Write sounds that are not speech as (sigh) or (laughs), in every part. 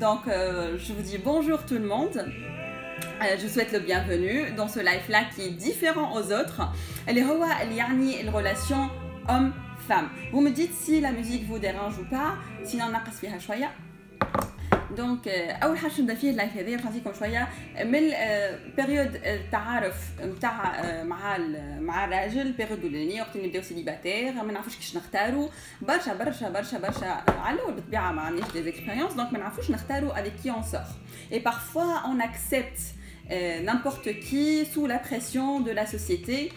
Donc euh, je vous dis bonjour tout le monde. Euh, je vous souhaite le bienvenu dans ce live-là qui est différent aux autres. Les Hawa, les les relations homme-femme. Vous me dites si la musique vous dérange ou pas. Sinon, on a دونك أول حاجة نبدا فيه اللايف هذايا نعطيكم شوية من بيريود التعارف نتاع مع مع الراجل بيريود الأولانية وقت اللي نبداو سيليباتير ما نعرفوش كيفاش نختاروا برشا برشا برشا برشا على الأول بالطبيعة ما عندناش دي اكسبيريونس دونك ما نعرفوش نختاروا qui on sort. Et parfois on accepte euh, n'importe qui sous la pression de la société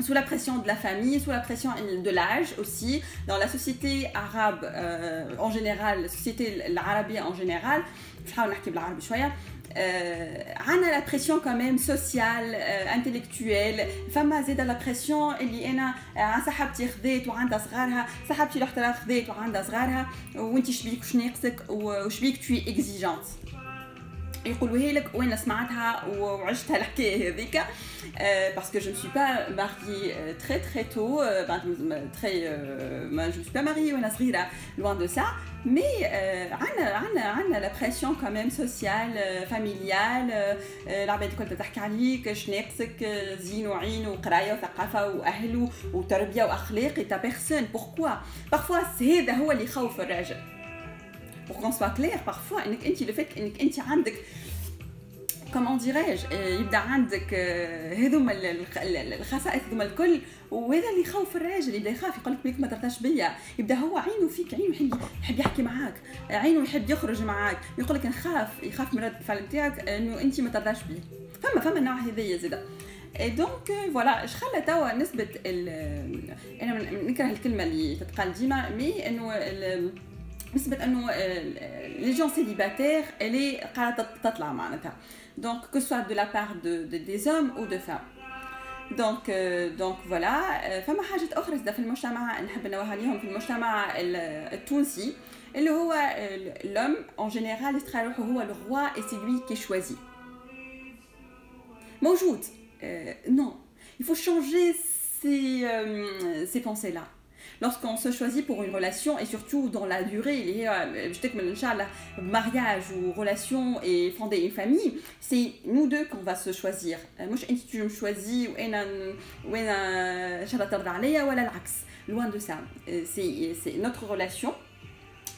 sous la pression de la famille, sous la pression de l'âge aussi. Dans la société arabe euh, en général, la société l'arabie en général, euh, on a la pression quand même sociale, euh, intellectuelle. فما زيد la pression اللي انا صاحبتي خذيت وعندها صغارها صاحبتي الاخرى خذيت وعندها صغارها وانت شبيك وش ناقصك وشبيك tu es exigeante يقولوا لك وين سمعتها وعشتها الحكاية هذيك. باسكو جو سوي با ماري تري تري تو تري ما جو سوي با ماري وأنا صغيره لوان دو سا مي عندنا عندنا عندنا لا بريسيون كوميم سوسيال فاميليال العباد الكل تحكي عليك اش ناقصك زين وعين وقراية وثقافة وأهل وتربية وأخلاق. تا بيرسون بوركوا بارفوا هذا هو اللي يخوف الراجل. Pour qu'on soit clair parfois انك انت le fait انك انت عندك كومون ديريج يبدا عندك هذوما الخصائص هذوما الكل وهذا اللي يخوف الراجل يبدا يخاف يقول لك ما ترضاش بيا يبدا هو عينه فيك عينه يحب يحب يحكي معاك عينه يحب يخرج معاك يقول لك نخاف يخاف من رد الفعل نتاعك انه انت ما ترضاش بيه فما فما نوع هذايا زاده دونك فوالا اش خلى توا نسبه أنا نكره الكلمة اللي تتقال ديما مي انه نسبة انه لي جون سيليباتير الي قاعدة تطلع معناتها دونك كو سوا دو لا بار دو دي زوم او دو فام دونك دونك فوالا فما حاجات اخرى زاد في المجتمع نحب نوه عليهم في المجتمع التونسي اللي هو لوم اون جينيرال يسترى روحه هو لو روا اي سي لوي كي شوازي موجود نو il faut changer ces, euh, ces pensées là lorsqu'on se choisit pour une relation et surtout dans la durée, il est, euh, que mariage ou relation et fonder une famille, c'est nous deux qu'on va se choisir. Moi, je me choisis ou loin de ça. Euh, c'est notre relation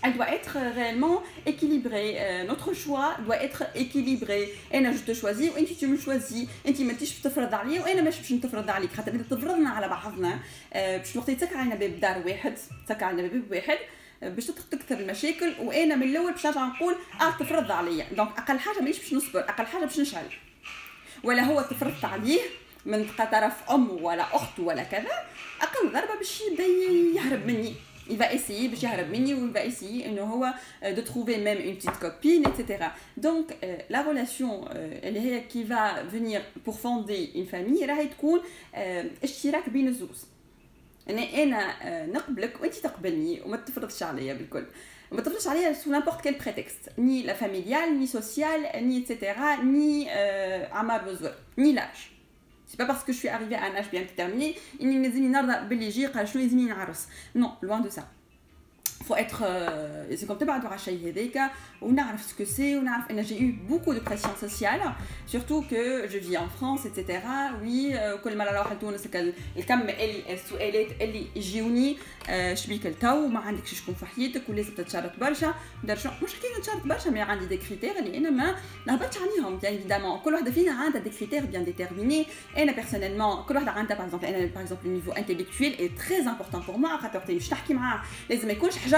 elle doit être réellement équilibrée. Euh, notre choix doit être équilibré. أنا je te choisis وانت tu me choisis. انت ما انتيش بتفرض عليا وأنا مش باش نتفرض عليك خاطر انت تفرضنا على بعضنا آه، باش وقت تسكر علينا باب دار واحد تسكر علينا باب واحد باش تكثر المشاكل وأنا من الأول باش نرجع نقول آه تفرض عليا دونك أقل حاجة مانيش باش نصبر أقل حاجة باش نشعل ولا هو تفرضت عليه من طرف ام ولا اخت ولا كذا أقل ضربه باش يبدا يهرب مني il va essayer باش يهرب مني il va essayer انه هو de trouver même une petite copine etc donc la relation اللي هي qui va venir pour fonder une famille راهي تكون اشتراك بين الزوز يعني انا نقبلك وانت تقبلني وما تفرضش عليا بالكل ما تفرضش عليا sous n'importe quel prétexte ni la familiale ni sociale ni etc ni عمر بزور ni l'âge C'est pas parce que je suis arrivée à un âge bien déterminé, Non, loin de ça faut être c'est comme تبعدوا على الشيء هذاك ونعرف ce que c'est ونعرف ان j'ai eu beaucoup de pression sociale surtout que je vis en France etc oui كل مره نروح لتونس الكم السؤالات اللي يجيوني شبيك التو ما عندكش شكون في حياتك ولازم تتشارك برشا درجة مش حكايه نتشارك برشا مي عندي دي كريتير اللي انا ما نهبطش عليهم بيان ايفيدامون كل وحده فينا عندها دي كريتير بيان ديتيرميني انا بيرسونيلمون كل وحده عندها باغ اكزومبل انا باغ اكزومبل النيفو انتيليكتويل اي تري امبورطون بور موا خاطر باش تحكي معاه لازم ما يكونش حجر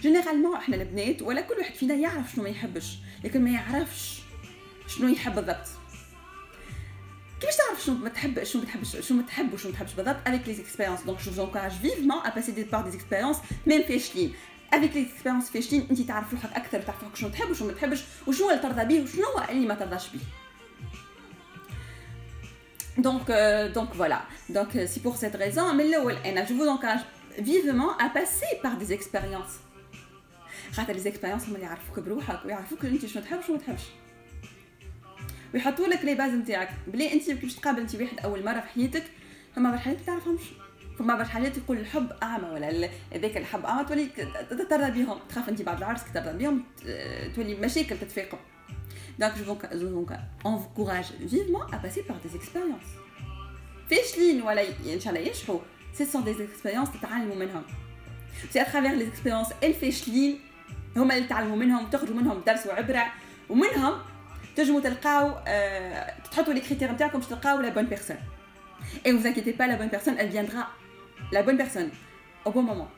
جينيرالمون احنا البنات ولا كل واحد فينا يعرف شنو ما يحبش لكن ما يعرفش شنو يحب بالضبط كيفاش تعرف شنو ما تحب شنو ما تحبش شنو ما تحب وشنو ما تحبش بالضبط avec les expériences donc je vous encourage vivement à passer par des expériences même فاشلين avec les expériences فاشلين انت تعرف روحك اكثر تعرف روحك شنو تحب وشنو ما تحبش وشنو اللي ترضى به وشنو اللي ما ترضاش به Donc, euh, donc voilà. Donc euh, c'est pour cette raison. Mais là, je vous encourage vivement à passer par des expériences. خاطر لي زيكسبيريونس هما اللي يعرفوك بروحك ويعرفوك أنت شنو تحب شنو ما تحبش. ويحطوا لك لي باز نتاعك. بلي أنت باش تقابل أنت واحد أول مرة في حياتك فما برشا حاجات تعرفهمش. فما برشا حاجات يقول الحب أعمى ولا هذاك الحب أعمى تولي تترضى بهم تخاف أنت بعد العرس كي ترضى بهم تولي مشاكل تتفاقم. Donc, je vous, je vous encourage vivement à passer par des expériences. فاشلين ولا إن شاء الله ينجحوا. Ce sont des expériences تتعلموا منهم. À travers les expériences. الفاشلين هما اللي تعلموا منهم تخرجوا منهم درس وعبره ومنهم تنجموا تلقاو أه تحطوا لي كريتير نتاعكم باش تلقاو لا بون بيرسون. Et vous inquiétez pas, la bonne personne, elle viendra. La bonne personne, au bon moment.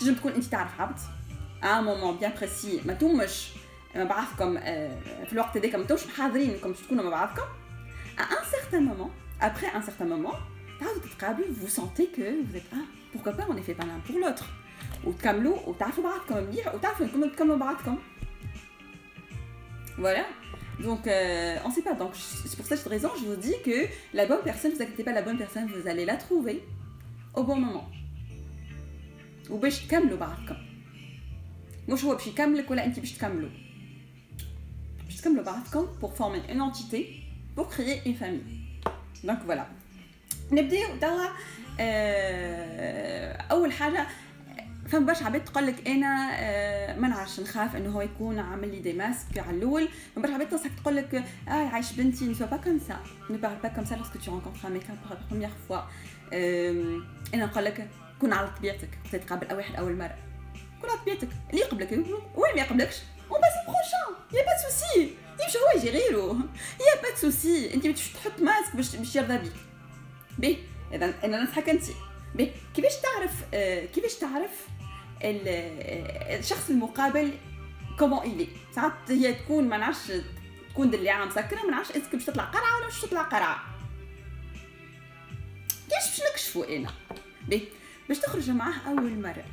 تنجم تكون انت تعرف عبد à un moment bien précis ما تومش مع بعضكم في الوقت هذاك ما توش حاضرين كم تكونوا مع بعضكم à un certain moment après un certain moment تعاودوا تتقابلوا vous sentez que vous êtes ah pourquoi pas on est fait pas l'un pour l'autre وتكملوا وتعرفوا بعضكم مليح وتعرفوا انكم تكملوا بعضكم voilà donc euh, on sait pas donc c'est pour cette raison je vous dis que la bonne personne vous inquiétez pas la bonne personne vous allez la trouver au bon moment وباش تكملوا بعضكم مش هو باش يكملك ولا انت باش تكملوا comme le بعضكم pour former une entité pour créer une famille donc voilà نبداو توا اول حاجه فما برشا عباد تقول لك أنا ما نعرفش نخاف إنه هو يكون عامل لي دي ماسك على الأول. برشا عباد تنصحك تقول لك آه عايش بنتي pas comme ça. Ne parle pas comme ça lorsque tu rencontres un mec pour la première fois. أنا نقول لك كون على طبيعتك. تتقابل واحد أول مرة. كون على طبيعتك. اللي يقبلك وين ما يقبلكش؟ prochain. Y a pas de souci. يمشي هو (laughs) y a pas de souci. أنت باش تحط ماسك باش باش يرضى بيك. بيه اذا أنا ننصحك أنت. بيه كيفاش تعرف آه كيفاش تعرف الشخص المقابل كومون إلي. ساعات هي تكون ما نعرفش تكون دليعه مسكره ما نعرفش اسك باش تطلع قرعة ولا باش تطلع قرعة. كيفاش باش نكشفوا أنا؟ بيه باش تخرج معاه أول مرة.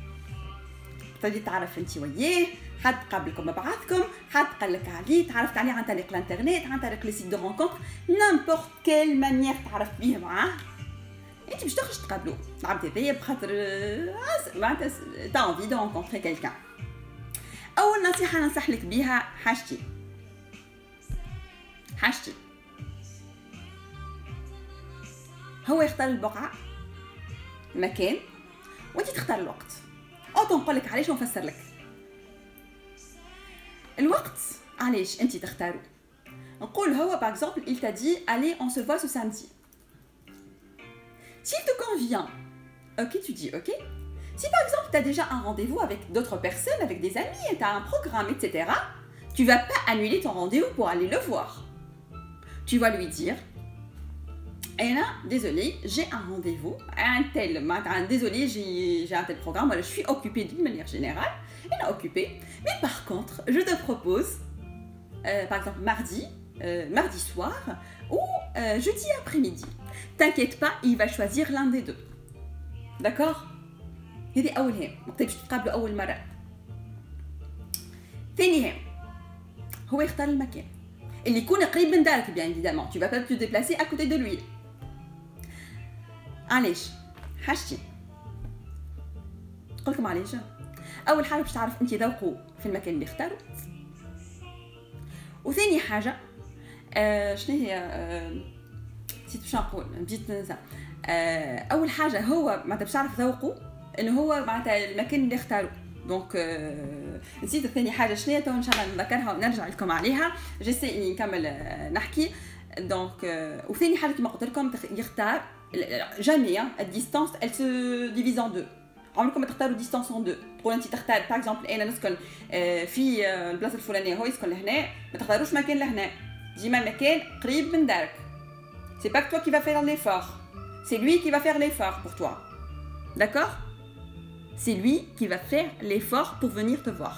تبتدي تعرف انت وياه حد قابلكم ببعضكم حد قال لك عليه تعرفت عليه عن طريق الإنترنت عن طريق لي سيت دو رونكونتر نامبورت كيل مانيير تعرف بيه معاه. انت باش تخرج تقابلو. العبد هذايا بخاطر معناتها تا انفي دو رونكونتري كيلكان أول نصيحة ننصح لك بيها حاجتي. حاجتي. هو يختار البقعة المكان وأنت تختار الوقت. أوتو نقول لك علاش ونفسر لك. الوقت علاش أنت تختارو؟ نقول هو par exemple il t'a dit allez on se voit ce samedi. S'il te convient ok tu dis ok si par exemple tu as déjà un rendez-vous avec d'autres personnes avec des amis et tu as un programme etc tu vas pas annuler ton rendez-vous pour aller le voir tu vas lui dire et là, désolé, j'ai un rendez-vous, un tel, désolé, j'ai un tel programme, je suis occupée d'une manière générale, elle est occupée. Mais par contre, je te propose, euh, par exemple, mardi, euh, mardi soir ou euh, jeudi après-midi. T'inquiète pas, il va choisir l'un des deux. D'accord هذه أول هام وقت باش تتقابلوا أول مرة ثاني هام هو يختار المكان اللي يكون قريب من دارك bien évidemment tu vas pas te déplacer à côté de lui علاش حاجتي نقول لكم علاش اول حاجه باش تعرف انت ذوقه في المكان اللي اختاره وثاني حاجه آه شنو هي آه نسيت باش نقول بديت ننسى أول حاجة هو معناتها باش تعرف ذوقه إنه هو معناتها المكان اللي اختاره دونك آه نسيت ثاني حاجة شنو تو إن شاء الله نذكرها ونرجع لكم عليها. جيسي إني نكمل آه نحكي. دونك آه وثاني حاجة كما قلت لكم يختار à distance elle se divise en deux. عمركم ما تختاروا ديستانس اون دو تقول انت تختار باغ اكزومبل أنا نسكن في البلاصة الفلانية هو يسكن لهنا. ما تختاروش مكان لهنا. ديما مكان قريب من دارك. سي با toi qui va faire l'effort c'est lui qui va faire l'effort pour toi d'accord c'est lui qui va faire l'effort pour venir te voir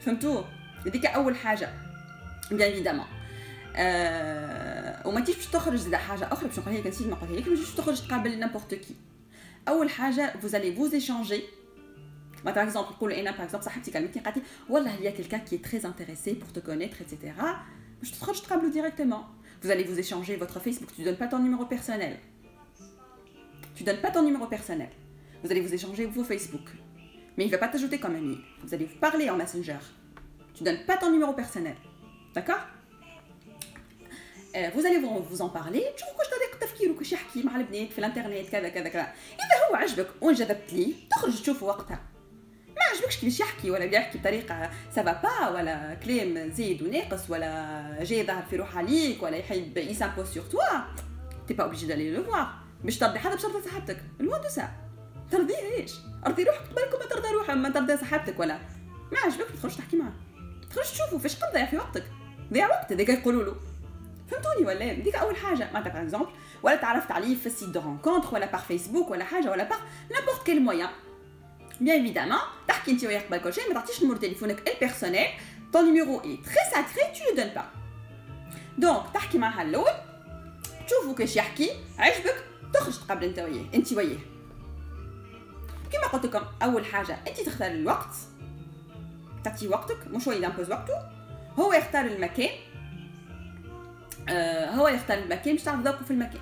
فهمتوا هذيك اول حاجه bien évidemment أه وما تجيش باش تخرج زاد حاجه اخرى باش نقولها لك نسيت ما قلتها لك ما تجيش تخرج تقابل نابورت كي اول حاجه vous allez vous échanger bah, par exemple نقول انا par exemple صاحبتي كلمتني قالت لي والله il y a quelqu'un qui est très intéressé pour te connaître etc باش تخرج تقابلوا directement vous allez vous échanger votre Facebook tu donnes pas ton numéro personnel tu donnes pas ton numéro personnel vous allez vous échanger vos Facebook mais il va pas t'ajouter comme ami vous allez vous parler en Messenger tu donnes pas ton numéro personnel d'accord vous allez vous en parler تشوفوا واش طريقه تفكيره كيش يحكي مع البنات في الانترنت كذا كذا كذا اذا هو عجبك وانجذبت ليه تخرج تشوفه وقتها ما عجبكش كيفاش يحكي ولا بيحكي بطريقة سافا با ولا كلام زايد وناقص ولا جاي ظهر في روح عليك ولا يحب يسامبوز سور توا تي با اوبليجي دالي لو فوار باش ترضي حدا بشرط صاحبتك لوان دو سا ترضيهاش أرضي روحك. قبلكم ما ترضى روحها ما ترضى صاحبتك ولا. ما عجبك تخرج تحكي معاه. تخرج تشوفوا فاش تضيع في وقتك؟ ضيع وقت. هذاك يقولوا له. فهمتوني ولا؟ ديك أول حاجة. معناتها باغ اكزومبل ولا تعرفت عليه في السيت دو رونكونتر ولا باغ فيسبوك ولا حاجة ولا باغ نابورت كيل مويان بيان ايفيدامون تحكي انت وياه قبل كل شيء ما تعطيش نمر تليفونك البيرسونيل طون نيميرو اي تري ساكري تو دون با دونك تحكي معها الأول تشوفوا كيش يحكي عجبك تخرج تقابل انت وياه انت وياه كما قلت لكم اول حاجة انت تختار الوقت تعطي وقتك مش هو يدامبوز وقته هو يختار المكان آه هو يختار المكان باش تعرف ذوقه في المكان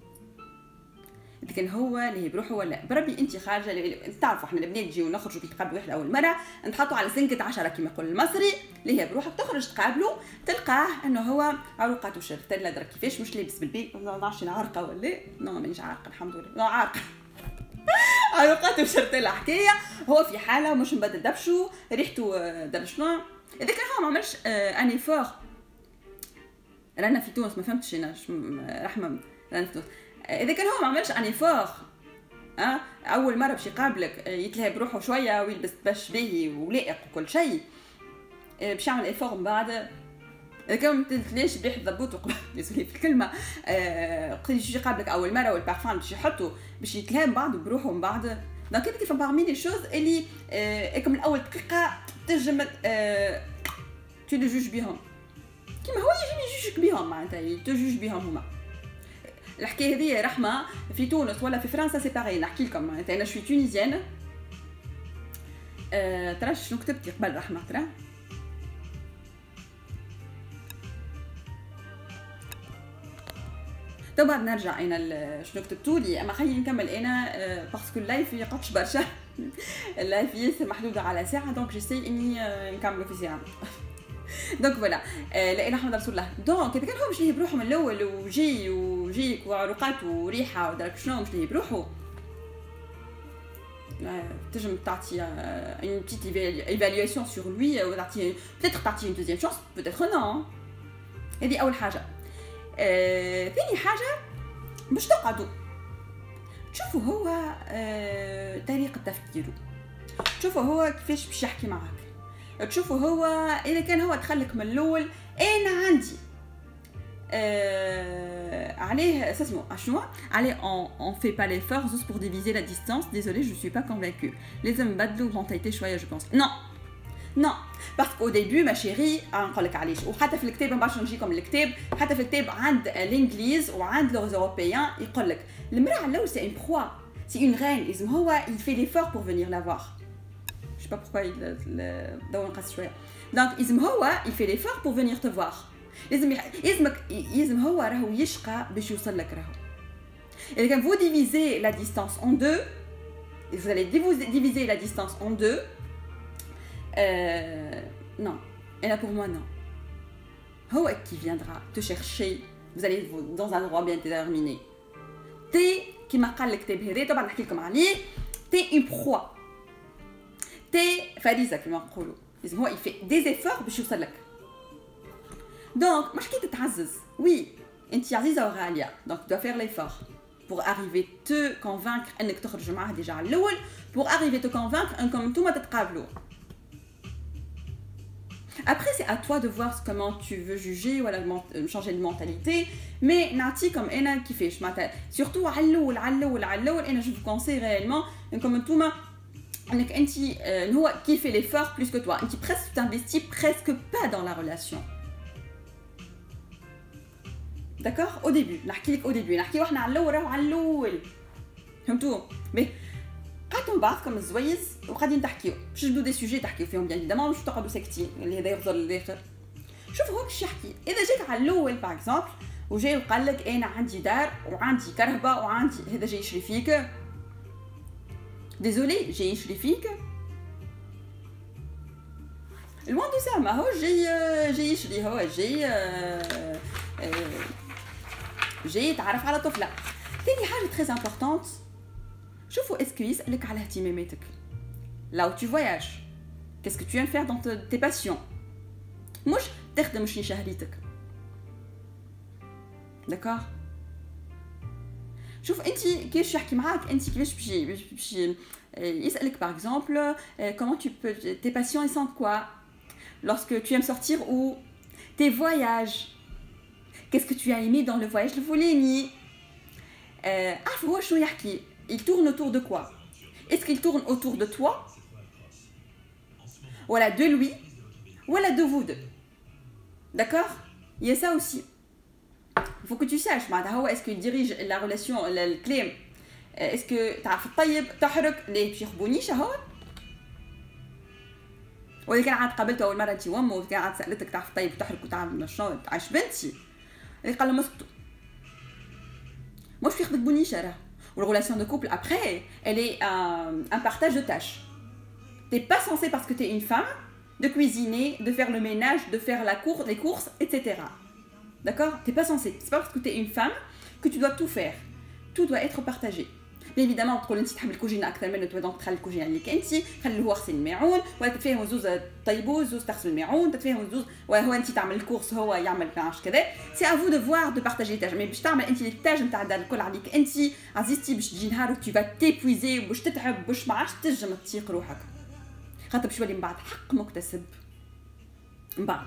كان هو اللي بروحه ولا بربي انت خارجة تعرفوا إحنا البنات نجيو نخرجوا تقابلوا واحد أول مرة نتحطوا على سنكة عشرة كما يقول المصري اللي هي بروحك تخرج تقابلوا تلقاه إنه هو عروقات وشرف لا درك كيفاش مش لابس بالبي ما نعرفش عارقة ولا نو مانيش عارقة الحمد لله. نو عارقة. (laughs) وشرت لها حكاية. هو في حالة مش مبدل دبشو ريحته آه، در شنو؟ إذا كان هو ما عملش اني فور رانا في تونس ما فهمتش أنا رحمة رانا في تونس. إذا كان هو ما عملش أني فور أه؟ أول مرة باش يقابلك يتلهى بروحه شوية ويلبس باش باهي ولائق وكل شيء. باش يعمل ايفور من بعد. إذا كان ما بيح الضبوط ديسولي في الكلمة. آه يجي يقابلك أول مرة والبارفان باش يحطوا باش يتلهى من بعض بروحه من بعد. دونك كيف بارمي لي شوز اللي آه من اول دقيقه تنجم آه تو جوج بيهم كيما هو يجي يجوجك بهم معناتها يتجوج بهم هما الحكاية هذه رحمة في تونس ولا في فرنسا سي باغي نحكي لكم. معناتها أنا شوي تونيزيان. أه ترى شنو كتبتي قبل رحمة؟ ترى. تو بعد نرجع أنا شنو كتبتوا لي. أما خليني نكمل أنا باسكو اللايف يقطش برشا. (laughs) اللايف ياسر محدودة على ساعة دونك جيسي إني أه نكملوا في ساعة. دونك فوالا لقينا أحمد رسول الله. دونك إذا كان هو مش ليه بروحه من الأول وجي وجيك وعروقات وريحة ودرك شنو مش ليه بروحه؟ تنجم تعطي une petite évaluation sur lui وتعطي peut-être تعطي une deuxième chance peut-être non هذه أول حاجة. آه، ثاني حاجة باش تقعدوا. تشوفوا هو آه، طريقة تفكيره. تشوفوا هو كيفاش باش يحكي معاك. تشوفوا هو اذا كان هو دخلك من الاول انا عندي آه عليه ça شنو عليه on on fait pas l'effort juste pour diviser la distance désolé je suis pas convaincue لازم نبدلوا mentalité شويه je pense non non parce qu'au début ma chérie نقول لك علاش وحتى في الكتاب ما نجيكم الكتاب حتى في الكتاب عند الانجليز وعند لوز اوروبيان يقول لك المراه الاول سي اون بروا سي اون رين لازم هو il fait l'effort pour venir la voir Je sais pas pourquoi il Donc, il fait l'effort pour venir te voir. Et quand vous divisez la distance en deux, vous allez diviser la distance en deux. Euh, non. Et là, pour moi, non. Hawa qui viendra te chercher. Vous allez vous dans un endroit bien déterminé. T'es, qui m'a dit que t'es une proie تي فريزه كما نقولوا لازم هو يفي دي زيفور باش يوصل لك دونك مش كي تتعزز وي انت عزيزه وغاليه دونك دو فير ليفور pour arriver te convaincre انك تخرج معاه ديجا على الاول pour arriver te convaincre انكم انتوما تتقابلوا Après, c'est à toi de voir comment tu veux juger ou euh, changer de mentalité. Mais Nati, comme Ena qui fait, surtout à l'eau, à l'eau, à l'eau, je vous conseille réellement, comme tout euh, qui fait l'effort plus que toi. Qui presque t'investis presque pas dans la relation. D'accord Au début. Au début. Mais quand on part comme زويز وغادي نحكيو باش نبدو دي سوجي تحكيو فيهم بيان ايفيدامون مش تقعدوا ساكتين اللي هذا يغزر للاخر شوف هو كيش يحكي اذا جيت على الاول باغ اكزومبل وجاي وقال لك انا عندي دار وعندي كرهبه وعندي هذا جاي يشري فيك ديزولي جاي يشري فيك لوان دو سا ما هو جاي جاي يشري هو جاي جاي يتعرف على طفله ثاني حاجه تري امبورطونت شوفوا اسكو يسالك على اهتماماتك là où tu voyages qu'est-ce que tu aimes faire dans tes passions مش تخدم شنو شهريتك داكور شوف انت كيفاش يحكي معاك انت كيفاش باش باش يسالك par exemple comment tu peux tes passions elles sont quoi lorsque tu aimes sortir ou tes voyages qu'est-ce que tu as aimé dans le voyage الفلاني عارف هو شنو يحكي il tourne autour de quoi Est-ce qu'il tourne autour de toi Voilà, de lui Voilà, de vous deux. D'accord Il y a ça aussi. Il faut que tu saches, est-ce qu'il dirige la relation, le clé Est-ce que تعرف الطيب تحرك اللي باش يخبونيش هو وإذا كان عاد قابلته أول مرة أنت وأمه وإذا كان عاد سألتك تعرف الطيب تحرك وتعمل شنو تعيش بنتي اللي قال له مسكتوا مش يخدك بنيشة راه ou la relation de couple après, elle est un, un partage de tâches. T'es pas censé, parce que tu es une femme, de cuisiner, de faire le ménage, de faire la cour, les courses, etc. D'accord T'es pas censé. C'est pas parce que tu es une femme que tu dois tout faire. Tout doit être partagé. بيان ايفيدامون تقول انت تحب الكوجينه اكثر منه تبدا دونك تخلي الكوجينه اللي انت خلي هو غسل الماعون ولا تتفاهموا زوز طيبوا زوز تغسل الماعون تتفاهموا زوز ولا هو انت تعمل الكورس هو يعمل كاش كذا سي افو دو فوار دو بارتاجي تاج مي باش تعمل انت التاج نتاع الكل عليك انت عزيزتي باش تجي نهار تو فا تيبويزي باش تتعب باش ما عادش تنجم تطيق روحك خاطر باش يولي من بعد حق مكتسب من بعد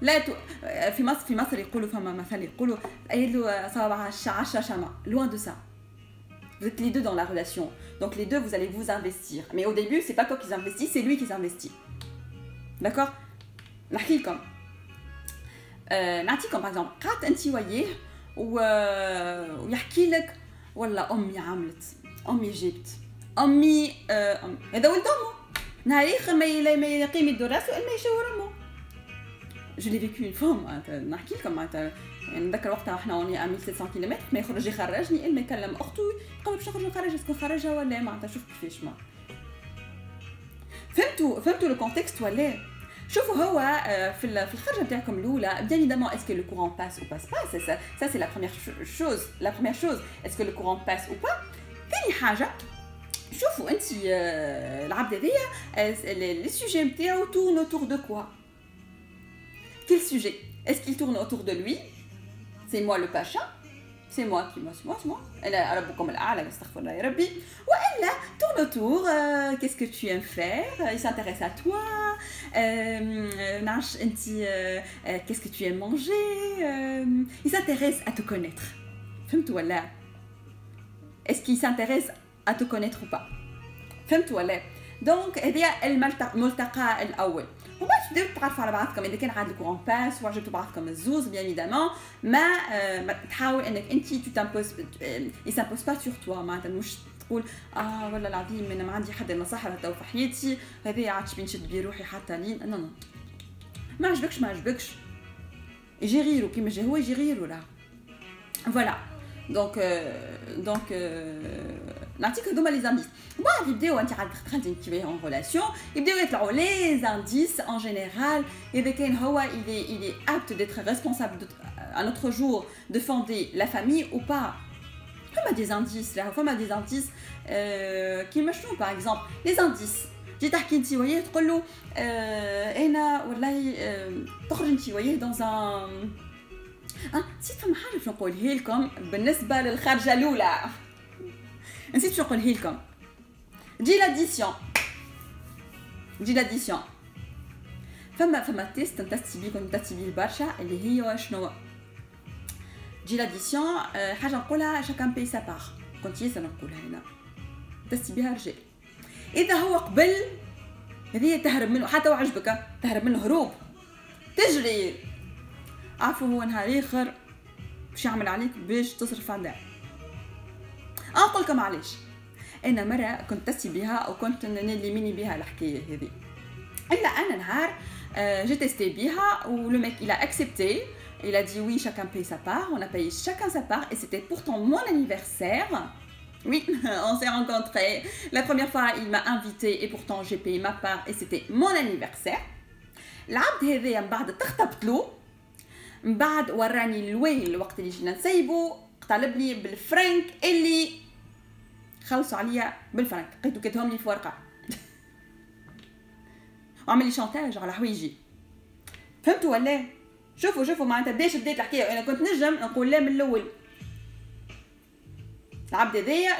لا تو... في مصر في مصر يقولوا فما مثل يقولوا له صوابع عشرة شمع loin de ça vous êtes les deux dans la relation donc les deux vous allez vous investir mais au début c'est pas toi qui investis c'est lui qui s'investit d'accord نحكي لكم نعطيكم باغ اكزومبل قعدت انت وياه ويحكي لك والله امي عملت امي جبت امي هذا ولد امه نهار اخر ما يقيم يدو راسه الا يشاور امه جو لي فيكو اون فوا نحكي لكم معناتها يعني نذكر وقتها احنا وني 1700 كيلومتر ما يخرج يخرجني الا يكلم اخته قبل باش نخرج نخرج اسكو خرجها ولا معناتها شوف كيفاش ما فهمتوا فهمتوا لو كونتكست ولا شوفوا هو في في الخرجه نتاعكم الاولى بيان ايفيدامون اسكو لو كورون باس او باس با سا سا سي لا بروميير شوز لا بروميير شوز اسكو لو كورون باس او با ثاني حاجه شوفوا انت العبد هذايا لي سوجي نتاعو تورن اوتور دو كوا Quel sujet Est-ce qu'il tourne autour de lui C'est moi le pacha c'est moi qui moi c'est moi c'est moi انا ربكم الاعلى استغفر الله يا ربي والا tourne autour euh, qu'est-ce que tu aimes faire il s'intéresse à toi نعرفش انت qu'est-ce que tu aimes manger il s'intéresse à te connaître فهمت ولا est-ce qu'il s'intéresse à te connaître ou pas فهمت ولا دونك هذه الملتقى الاول وبعد تبداو تعرفوا على بعضكم اذا كان عاد الكورون باس وعجبتوا بعضكم الزوز بيان ايفيدامون ما تحاول انك انت تو تامبوز يسامبوز با سور توا معناتها مش تقول آه والله العظيم أنا ما عندي حد نصحها تو في حياتي هذا عادش بين نشد بيه روحي حتى لين نو نو ما عجبكش ما عجبكش يجي غيرو كيما جا هو يجي غيرو راه فوالا دونك دونك نعطيك هذوما لي زانديس بعد يبداو انت عاد دخلتي انت بيه اون ريلاسيون يبداو يطلعوا لي زانديس ان جينيرال اذا كان هو il est il est apte d'être responsable un autre jour de fonder la famille ou pas a des indices là a des indices qui me chou par exemple les indices جيت تحكي انت وياه تقول له انا والله تخرج انت وياه dans un اه نسيت فما حاجه باش نقولها لكم بالنسبه للخرجه الاولى نسيت شو نقولها لكم تجي لاديسيون تجي لاديسيون فما فما تيست نتستي بيه كنت نتستي بيه برشا اللي هي شنو تجي لاديسيون حاجة نقولها شاكان بي سا بار كنت ياسر نقولها هنا تستي بيها رجال اذا هو قبل هذه تهرب منه حتى وعجبك تهرب منه هروب تجري عفوا هو نهار اخر باش يعمل عليك باش تصرف عليه اقول لكم علاش انا مره كنت تسي بها وكنت نلي ميني بها الحكايه هذه الا انا نهار j'ai testé بها و le mec il a accepté il a dit oui chacun paye sa part on a payé chacun sa part et c'était pourtant mon anniversaire oui, (laughs) on s'est rencontrés. La première fois, il m'a invité et pourtant j'ai payé ma part et c'était mon anniversaire. العبد هذايا من بعد تخطبت له من بعد وراني الويل الوقت اللي جينا نسيبو طالبني بالفرنك اللي خلصوا عليا بالفرنك لقيتو كتبهم (laughs) لي في ورقه وعمل لي شانتاج على حوايجي فهمتوا ولا شوفوا شوفوا معناتها بداش بدات الحكايه انا كنت نجم نقول لا من الاول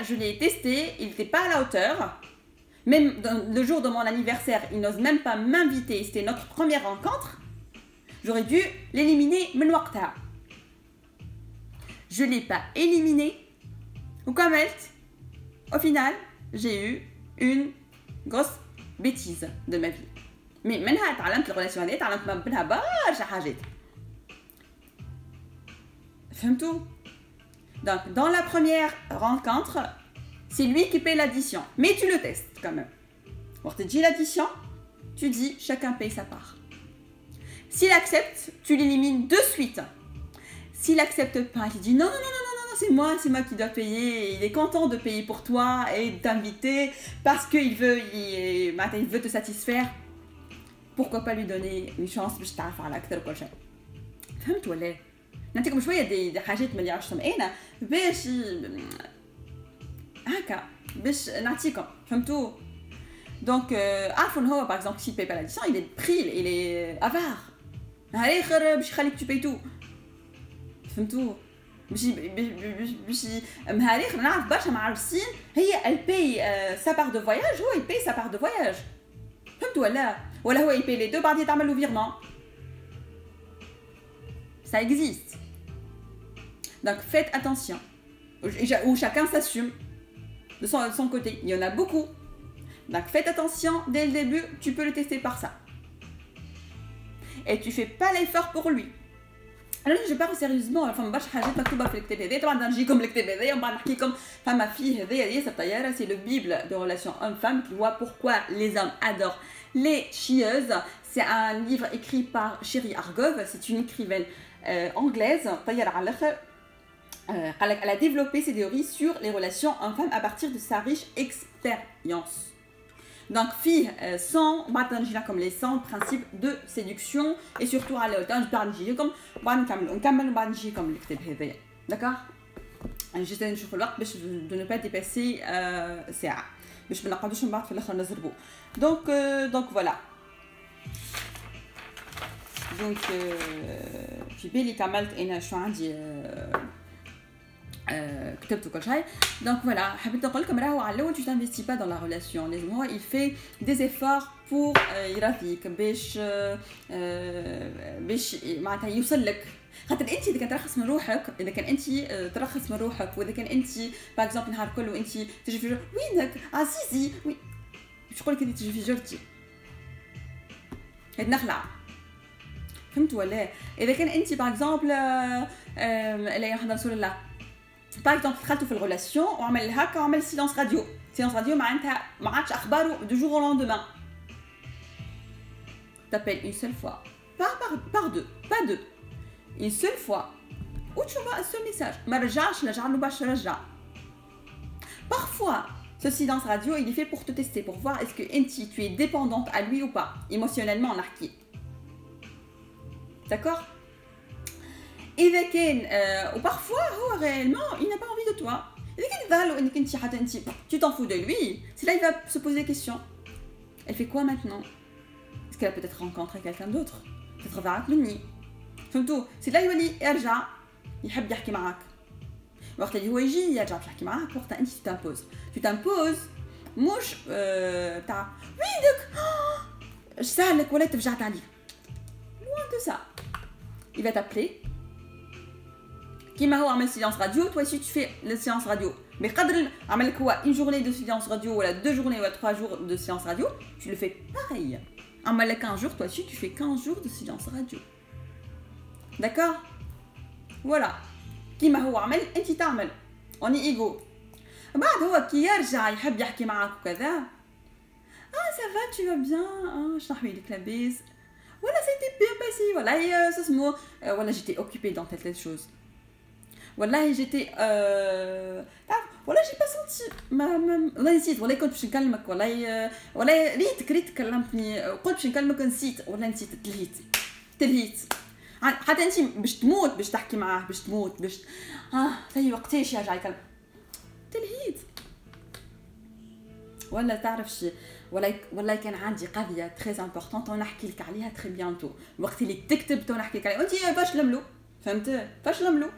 je l'ai testé, il n'était pas à la hauteur. Même le jour de mon anniversaire, il n'ose même pas m'inviter, c'était notre première rencontre. J'aurais dû l'éliminer Menwakta. Je ne l'ai pas éliminé. Ou comme elle, au final, j'ai eu une grosse bêtise de ma vie. Mais maintenant, تعلمت الريلاسيون هذه تعلمت منها برشا حاجات. فهمتوا؟ Donc, dans la première rencontre, c'est lui qui paye l'addition. Mais tu le testes quand même. Pour te dire l'addition, tu dis chacun paye sa part. S'il accepte, tu l'élimines de suite. S'il accepte pas, il dit non, non, non, non, non, non, c'est moi, c'est moi qui dois payer. Il est content de payer pour toi et t'inviter parce qu'il veut, il, il veut te satisfaire. Pourquoi pas lui donner une chance je t'en la prochaine. Fais-toi نعطيكم شويه دي, دي حاجات من اللي عرفتهم انا باش هكا باش نعطيكم فهمتوا دونك عارفوا هو باغ اكزومبل سي باي با لاديسيون il est pris il est avare نهار اخر باش يخليك تو باي تو فهمتوا باش باش نهار اخر نعرف برشا معرسين هي البي سا بار دو فواياج هو يبي سا بار دو فواياج فهمتوا ولا ولا هو يبي لي دو بعد يتعمل له فيرمون Ça existe. Donc faites attention. Où chacun s'assume de son, côté. Il y en a beaucoup. Donc faites attention dès le début, tu peux le tester par ça. Et tu fais pas l'effort pour lui. Alors je parle sérieusement, enfin comme ma fille c'est le bible de relation homme-femme qui voit pourquoi les hommes adorent les chieuses. C'est un livre écrit par Chérie Argov, c'est une écrivaine euh, anglaise, euh, elle a développé ses théories sur les relations hommes-femmes à partir de sa riche expérience. Donc, fille euh, sans comme les 100 principes de séduction et surtout à l'automne, je comme comme D'accord J'essaie de ne pas dépasser CA. Donc, donc voilà. Donc, في بالي كملت انا شو عندي كتبت وكل شيء دونك فوالا حبيت نقول لكم راهو على الأول t'investis pas dans la relation لازم هو il fait des efforts pour يرضيك باش باش معناتها يوصل لك خاطر انت اذا كان ترخص من روحك اذا كان انت ترخص من روحك واذا كان انت باغ اكزومبل نهار كله انت تجي في وينك؟ عزيزي وي. باش نقول تجي في جرتي هاد نخلع. فهمت ولا؟ إذا كان انت باغ اكزومبل لا يحضر رسول الله. باغ اكزومبل دخلتوا في الريلاسيون وعمل هكا وعمل سيلونس راديو سيلونس راديو معناتها ما عادش اخباره دو جور او لوندومان t'appelles une seule fois pas par, par deux pas deux une seule fois où tu vois un seul message ما رجعش رجع له باش رجع parfois ce silence radio il est fait pour te tester pour voir est-ce que tu es dépendante à lui ou pas émotionnellement en archi D'accord اذا كان وبارفوا هو réellement il n'a pas envie de toi اذا كان ظهر له انك انت حتى انت tu t'en fous de lui c'est là il va se poser des questions elle fait quoi maintenant est-ce qu'elle a peut-être rencontré quelqu'un d'autre peut-être ضاعت مني فهمتوا سي لا يولي يرجع يحب يحكي معاك وقت اللي هو يجي يرجع باش يحكي معاك وقتها انت tu t'imposes tu t'imposes مش بتاع ويدك اش سهلك ولا تفجعت عليه loin de ça il va t'appeler كيما هو عمل سيلونس راديو toi aussi tu fais le silence radio mais قدر عمل لك هو une journée de silence radio ولا deux journées ولا trois jours de silence radio tu le fais pareil عمل لك 15 jours toi aussi tu fais 15 jours de silence radio d'accord voilà كيما هو عمل انت تعمل اون ايغو بعد هو كي يرجع يحب يحكي معك وكذا اه سافا تو با بيان اه شنو لك لاباس ولا سيتي بيان باسي ولا سا سمو ولا جيتي اوكيبي دون تيل تيل شوز والله جيتي تعرف والله جي با سونتي ما, ما والله نسيت والله كنت باش نكلمك والله والله ريتك ريت كلمتني قلت باش نكلمك نسيت والله نسيت تلهيت تلهيت. حتى انت باش تموت باش تحكي معاه باش تموت باش آه هي وقتاش يرجع يكلم؟ تلهيت. ولا تعرف شي ولا والله كان عندي قضية تري امبورطونت ونحكي لك عليها تري بيانتو وقت اللي تكتب تو نحكي لك عليها. وانت فاش لملو فهمت؟ فاش لملو.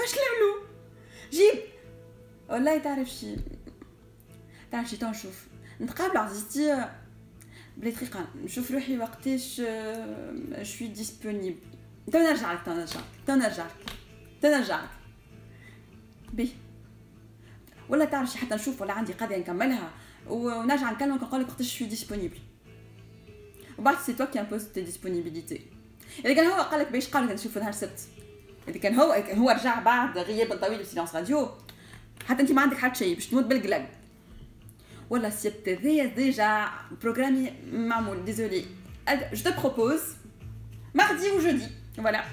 فاش لملو جيب والله تعرف شي. تعرف شي تو نشوف نتقابل عزيزتي بلا طريقه نشوف روحي وقتاش شوي ديسپونيبل تو نرجع لك تو نرجع لك تو نرجع لك تو نرجع لك. بي. ولا تعرف شي حتى نشوف ولا عندي قضية نكملها. ونرجع نكلمك نقول لك وقتاش شوي ديسپونيبل وبعد سي توا كي امبوز تي ديسپونيبيليتي إذا كان هو قال لك باش قال لك نشوف نهار السبت. اذا كان هو هو رجع بعد غياب طويل في سيلونس راديو. حتى أنت ما عندك حتى شيء باش تموت بالقلق ولا السبت هذايا ديجا بروغرامي معمول. ديزولي جو تو بروبوز ماردي وجودي فوالا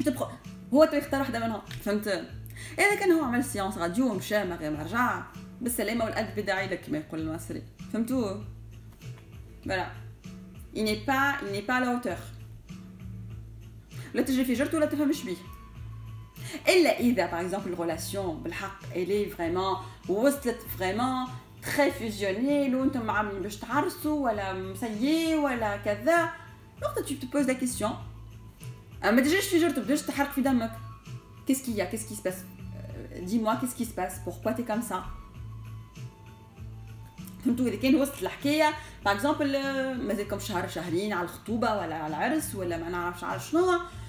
جو تو هو تو يختار واحدة منهم. فهمت؟ إذا كان هو عمل سيونس راديو ومشى ما غير رجع بالسلامة والقلب بداعي لك كما يقول المصري. فهمتوا فوالا il n'est pas il n'est pas à la hauteur. لا تجري في جرته ولا تفهمش بيه. الا اذا باغ اكزومبل الريلاسيون بالحق الي فريمون وصلت فريمون تري فيزيونيل وانتم عاملين باش تعرسوا ولا مسيي ولا كذا وقتها tu te poses la question ما تجيش في جرته بداش تحرق في دمك qu'est-ce qu'il y a qu'est-ce qui se passe dis-moi qu'est-ce qui se passe pourquoi t'es comme ça فهمتوا اذا كان وصلت الحكايه باغ اكزومبل مازالكم شهر شهرين على الخطوبه ولا على العرس ولا ما نعرفش على شنو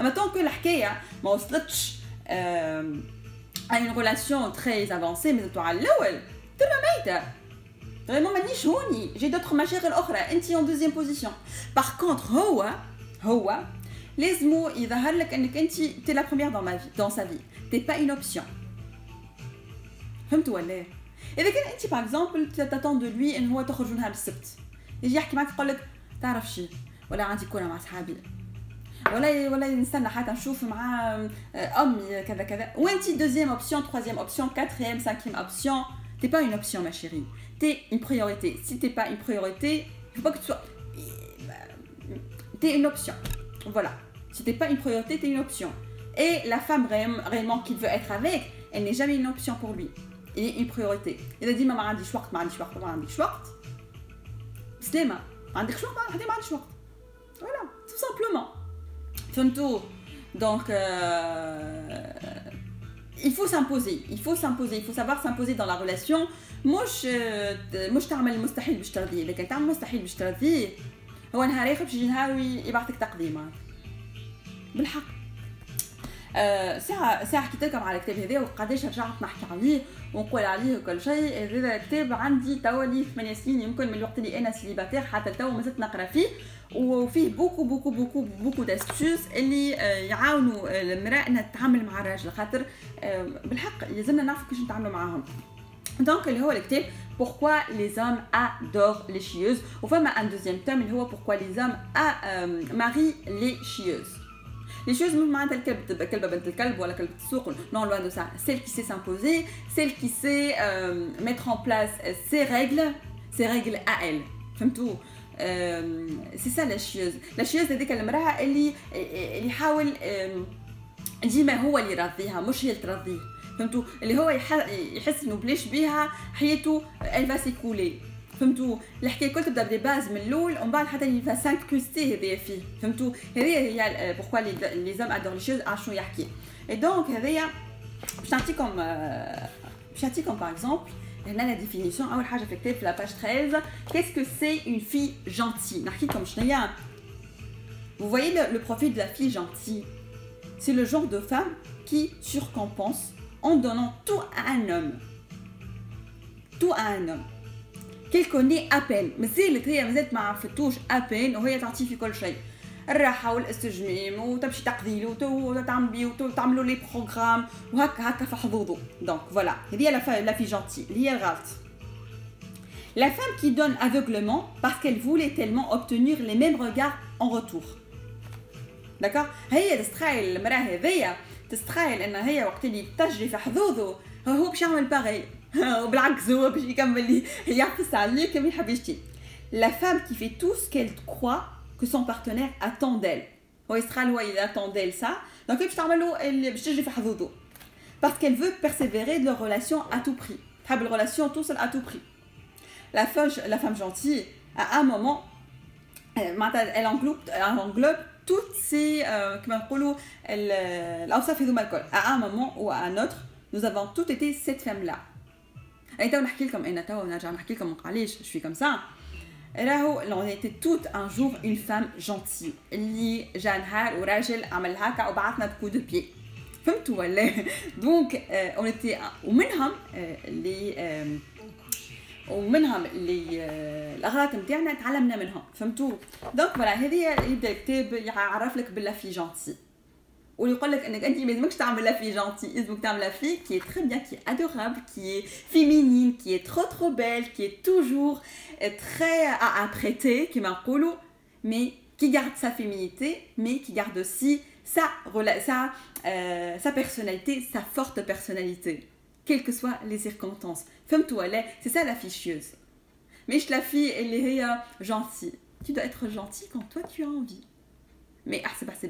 اما طونكو الحكايه ما وصلتش à une relation très avancée مازلتوا على الاول تلمه ميته فريمون مانيش هوني جي دوتر مشاغل اخرى انت اون دوزيام بوزيسيون باغ كونتر هو هو لازمو يظهر لك انك انت تي لا بروميير دون ما في دون سا في تي با اون اوبسيون فهمتوا ولا اذا كان انت باغ اكزومبل تاتون دو لوي ان هو تخرج نهار السبت يجي يحكي معك يقول لك تعرف شي ولا عندي كوره مع صحابي ولا ولا نستنى حتى نشوف مع امي كذا كذا وانت دوزيام اوبسيون تروازيام اوبسيون كاتريام سانكيام اوبسيون t'es pas une option ma chérie t'es une priorité si t'es pas une priorité il faut pas que tu sois t'es une option voilà si t'es pas une priorité t'es une option et la femme réellement qu'il veut être avec elle n'est jamais une option pour lui il est une priorité اذا ديما ما عنديش وقت ما عنديش وقت ما عنديش وقت سلامه ما عندكش وقت ما عنديش وقت voilà tout simplement فهمتوا donc il faut s'imposer. Il faut s'imposer. Il faut savoir s'imposer dans la relation. مش مش تعمل المستحيل باش ترضيه كان تعمل المستحيل باش ترضيه هو نهار باش يجي نهار يبعثك تقديمات بالحق آه ساعة ساعة حكيت لكم على الكتاب هذا وقداش رجعت نحكي عليه ونقول عليه وكل شيء هذا الكتاب عندي توا لي ثمانية سنين يمكن من الوقت اللي أنا سيليباتير حتى توا مازلت نقرا فيه وفيه بوكو بوكو بوكو بوكو داستوس اللي يعاونوا المراه انها تتعامل مع الراجل خاطر بالحق لازمنا نعرفوا كيفاش نتعاملوا معاهم دونك اللي هو الكتاب pourquoi les hommes adorent les chieuses وفما un deuxième thème اللي هو pourquoi les hommes marient les chieuses les choses مش معناتها الكلب كلبه بنت الكلب ولا كلبه السوق non loin de ça celle qui sait s'imposer celle qui sait euh, mettre en place ses règles ses règles à elle فهمتوا سي سا لا شيوز. لا شيوز هذيك المرأة اللي اللي يحاول ديما هو اللي يرضيها مش هي ترضيه فهمتوا اللي هو يحس إنه بلاش بيها حياته الفا سيكولي فهمتوا الحكاية الكل تبدأ بدي باز من الأول ومن بعد حتى يفا 5 كوستي هذايا فيه. فهمتوا هذه هي بوركوا لي زام ادور لي شوز شنو يحكي اي دونك هذايا باش نعطيكم باش نعطيكم باغ اكزومبل هنا لا ديفينيسيون اول حاجه في الكتاب في لاباج 13 كيسكو سي اون في جونتي نحكيكم شنو هي Vous voyez le, le profil de la fille gentille C'est le genre de femme qui surcompense en donnant tout à un homme. Tout à un homme. qu'elle connaît à peine مازالت هي مازالت ما عرفتوش ابين وهي تعطيه في كل شيء الراحة والاستجمام وتمشي تقضي له وتعملي وتعملوا لي بروغرام وهكا هكا في حظوظه دونك فوالا هذه لا لا في جونتي اللي هي الغلط La femme qui donne aveuglement parce qu'elle voulait tellement obtenir les mêmes regards en retour. D'accord هي تستخيل المراه هذيا تستخيل ان هي وقت اللي تجري في حظوظه هو باش يعمل باغي وبالعكس هو باش يكمل يعفس عليك كما يحب يشتي (laughs) La femme qui fait tout ce qu'elle croit que son partenaire attend d'elle. il attend d'elle ça. Donc, parce qu'elle veut persévérer de leur relation à tout prix. Une relation tout seul à tout prix. La femme, la femme gentille, à un moment, elle englobe, elle englobe toutes ces. Euh, à un moment ou à un autre, nous avons toutes été cette femme-là. Je suis comme ça. Hein. راهو لون ايتي توت ان جور اون فام جونتي اللي جا نهار وراجل عمل هكا وبعثنا بكو دو بي فهمتوا ولا؟ دونك اون ايتي ومنهم اللي ومنهم اللي الأغراض نتاعنا تعلمنا منهم. فهمتوا دونك فوالا هذه يبدا الكتاب يعرف لك بالله في جونتي la fille gentille. La fille qui est très bien qui est adorable qui est féminine qui est trop trop belle qui est toujours euh, très à apprêter qui colo mais qui garde sa féminité mais qui garde aussi sa sa, euh, sa personnalité sa forte personnalité. Quelles que soient les circonstances. Femme toi c'est ça la fichieuse mais la fille elle est euh, gentille. Tu dois être gentille quand toi tu as envie. Mais ah c'est pas c'est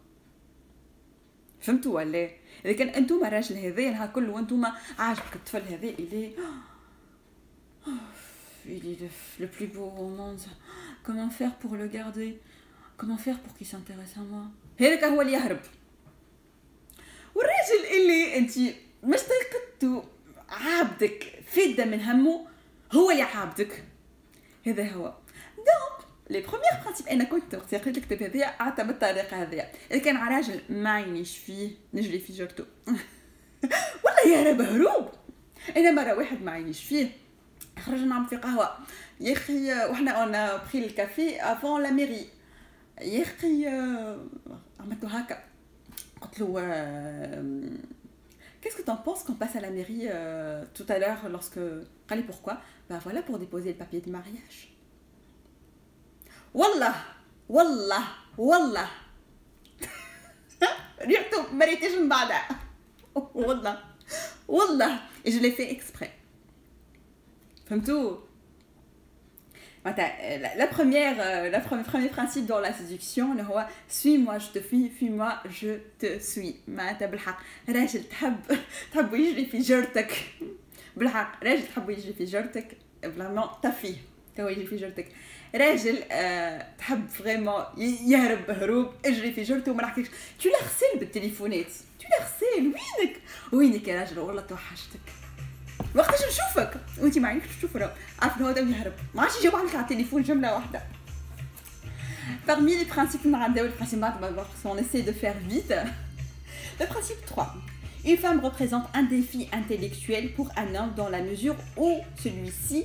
فهمتوا ولا إذا كان أنتوما الراجل هذا نهار كله وأنتوما عاجبك الطفل هذا اللي il est le, plus beau au monde comment faire pour le garder? Comment faire pour qu'il s'intéresse à moi? هذاك هو اللي يهرب. والراجل اللي انت مش طريقته عابدك فدة من همه هو اللي عابدك. هذا هو. دونك لي بروميير برانسيب أنا كنت وقت قريت الكتاب هذايا عطى بالطريقة هذيا إذا كان على راجل ما عينيش فيه نجري في جرته (laughs) والله يا راه مهروب أنا مرة واحد ما عينيش فيه خرجنا نعمل في قهوة. يا أخي وحنا اون بري الكافي افون لا ميري يا أخي عملت هكا. قلت له Qu'est-ce que tu en penses qu'on passe à la mairie euh, tout à l'heure lorsque... Allez, pourquoi? Ben voilà, pour déposer le papier de mariage. Wallah Wallah Wallah ريحته ما ريتش من بعدها والله والله (laughs) et je l'ai fait exprès فهمتوا la première, la première, premier principe dans la séduction اللي هو suis-moi je te fuis fuis-moi je te suis معناتها بالحق راجل تحب تحب يجري في جرتك بالحق راجل تحب يجري في جرتك vraiment ta fille تو يجي في جرتك راجل آه تحب فريمون يهرب هروب اجري في جرته وما نحكيش تو لا غسيل بالتليفونات تو لا غسيل وينك وينك يا راجل والله توحشتك وقتاش نشوفك وانت ما عينكش تشوف راه عارف هو تو يهرب ما عادش يجاوب عليك على التليفون جمله واحده Parmi les principes le principe on essaie de faire vite. Le principe 3. Une femme représente un défi intellectuel pour un homme dans la mesure où celui-ci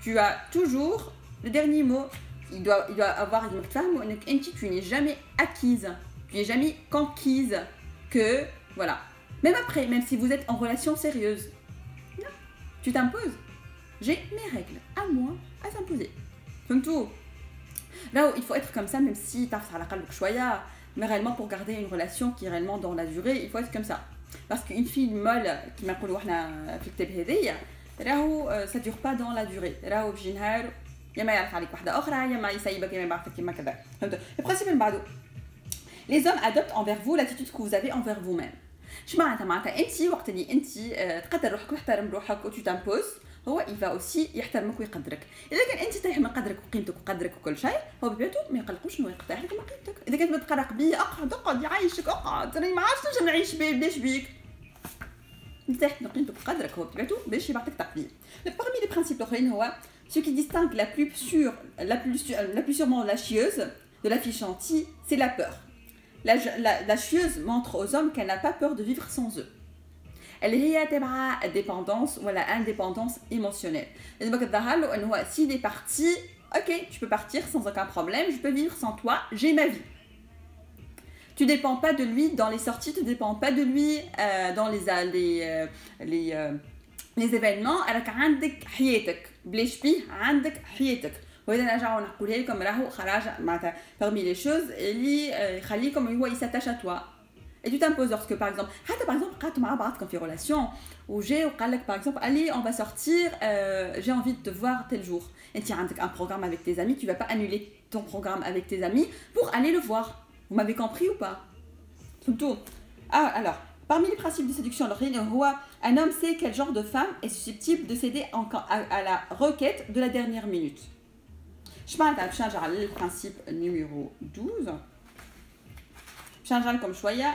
tu as toujours le dernier mot. Il doit, il doit avoir une femme tu n'es jamais acquise, tu n'es jamais conquise, que voilà. Même après, même si vous êtes en relation sérieuse, non, tu t'imposes. J'ai mes règles à moi à s'imposer. Comme tout. Là, il faut être comme ça, même si tu as choya, mais réellement pour garder une relation qui est réellement dans la durée, il faut être comme ça. Parce qu'une fille molle qui m'a dit راهو dure pas dans la durée. راهو بيجي نهار يا ما يعرف عليك واحدة أخرى يا ما يسيبك يا ما يبعثك كيما كذا. فهمت؟ البرانسيب اللي بعده les hommes adoptent envers vous l'attitude que vous avez envers vous-même. اش معناتها معناتها أنت وقت اللي أنت تقدر روحك وتحترم روحك و تامبوز هو يفا اوسي يحترمك ويقدرك. إذا كان أنت تايح من قدرك وقيمتك وقدرك وكل شيء هو ببيته ما يقلقوش إنه يقطع لك من قيمتك. إذا كنت بتقرق بيه اقعد اقعد يعيشك اقعد راني ما عادش نجم نعيش بيه بيك. Parmi les principes ce qui distingue la plus, sûre, la, plus, chieuse de la fiche c'est la peur. La, chieuse montre aux hommes qu'elle n'a pas peur de vivre sans eux. Elle est à dépendance la indépendance émotionnelle. S'il est parti, ok, tu peux partir sans aucun problème, je peux vivre sans toi, j'ai ma vie tu dépends pas de lui dans les sorties, tu dépends pas de lui euh, dans les les euh, les, euh, les événements راك عندك حياتك بلاش بيه عندك حياتك وهذا نرجعوا نقولها لكم راهو خراج معناتها parmi les choses اللي يخليكم هو يساتاش à toi et tu t'imposes lorsque par exemple حتى par exemple قعدتوا مع بعضكم في relation وجا وقال لك par exemple allez on va sortir euh, j'ai envie de te voir tel jour et tu as un programme avec tes amis tu vas pas annuler ton programme avec tes amis pour aller le voir vous m'avez compris ou pas? Ah, alors, parmi les principes de séduction, un homme sait quel genre de femme est susceptible de céder à, la requête de la dernière minute. Je le principe numéro 12. Je comme choya.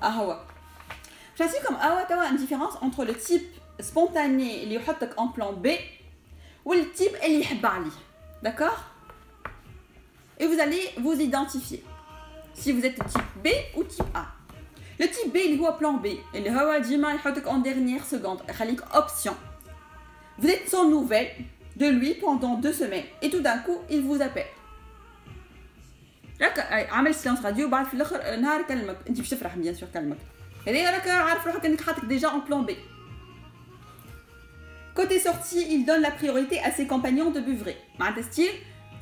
Ah ouais. J'assume comme avoir une différence entre le type spontané اللي يحطك en plan B ou le type اللي يحب عليه d'accord et vous allez vous identifier si vous êtes type B ou type A le type B il est plan B اللي هو ديما يحطك en dernière seconde يخليك option vous êtes sans nouvelles de lui pendant deux semaines et tout d'un coup il vous appelle راك عامل سيلانس راديو بعد في الاخر نهار كلمك انت باش تفرح بيان سور كلمك déjà en plan B. Côté sortie, il donne la priorité à ses compagnons de buvrer. معناتها ستيل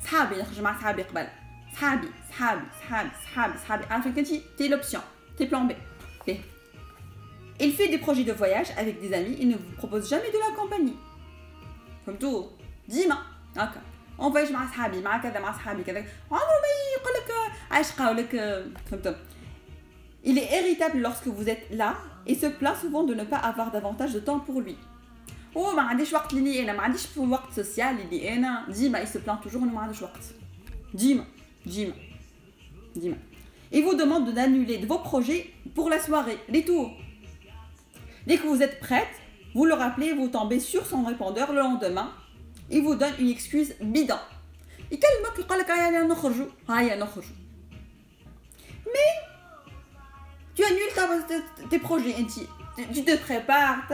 صحابي نخرج مع صحابي قبل صحابي صحابي صحابي صحابي صحابي عارفه انت تي l'option t'es plan B B il fait des projets de voyage avec des amis il ne vous propose jamais de la compagnie فهمتوا ديما هكا اون فواياج مع صحابي مع كذا مع صحابي كذا عمره ما يقول لك عايش قولك فهمتوا Il est irritable lorsque vous êtes là et se plaint souvent de ne pas avoir davantage de temps pour lui. Oh, ما عنديش وقت لي انا ما عنديش وقت سوسيال اللي انا ديما il se plaint toujours انه ما عندوش وقت. ديما ديما ديما. Il vous demande d'annuler de vos projets pour la soirée, les tours. Dès que vous êtes prête, vous le rappelez, vous tombez sur son répondeur le lendemain. Il vous donne une excuse bidon. يكلمك يقول لك هيا نخرجوا هيا نخرجوا. Mais tu annules ta, tes projets انت tu te prépares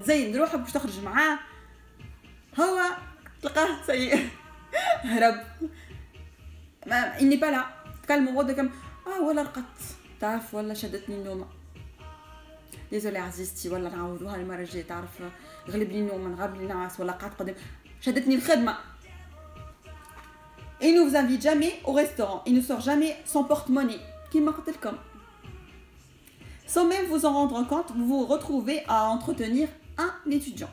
تزين روحك باش تخرج معاه هو تلقاه سيء هرب ما il n'est pas là تكلموا غدا كم اه ولا رقدت تعرف ولا شدتني النومه ديزولي عزيزتي ولا نعوضوها المره الجايه تعرف غلب لي النوم نغاب لي نعاس ولا قعدت قدام شدتني الخدمه Il ne vous invite jamais au restaurant. Il ne sort jamais son porte-monnaie. كيما قلت لكم sans même vous en rendre compte, vous vous retrouvez à entretenir un étudiant.